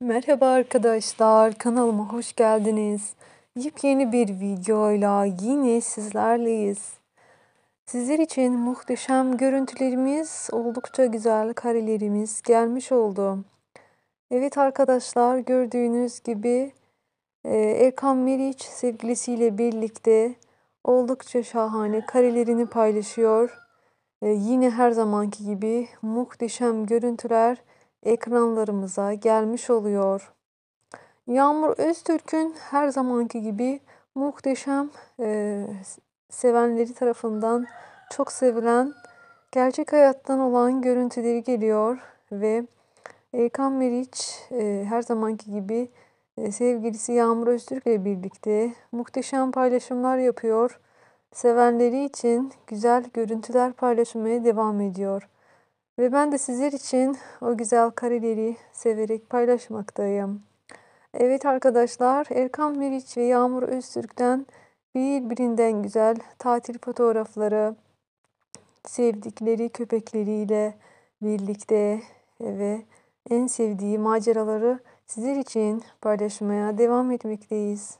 Merhaba arkadaşlar, kanalıma hoş geldiniz. Yepyeni bir videoyla yine sizlerleyiz. Sizler için muhteşem görüntülerimiz, oldukça güzel karelerimiz gelmiş oldu. Evet arkadaşlar, gördüğünüz gibi e, Erkan Meriç sevgilisiyle birlikte oldukça şahane karelerini paylaşıyor. E, yine her zamanki gibi muhteşem görüntüler ekranlarımıza gelmiş oluyor. Yağmur Öztürk'ün her zamanki gibi muhteşem e, sevenleri tarafından çok sevilen gerçek hayattan olan görüntüleri geliyor ve Erkan Meriç e, her zamanki gibi e, sevgilisi Yağmur Öztürk ile birlikte muhteşem paylaşımlar yapıyor. Sevenleri için güzel görüntüler paylaşmaya devam ediyor. Ve ben de sizler için o güzel kareleri severek paylaşmaktayım. Evet arkadaşlar Erkan Meriç ve Yağmur Öztürk'ten birbirinden güzel tatil fotoğrafları sevdikleri köpekleriyle birlikte ve en sevdiği maceraları sizler için paylaşmaya devam etmekteyiz.